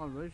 On.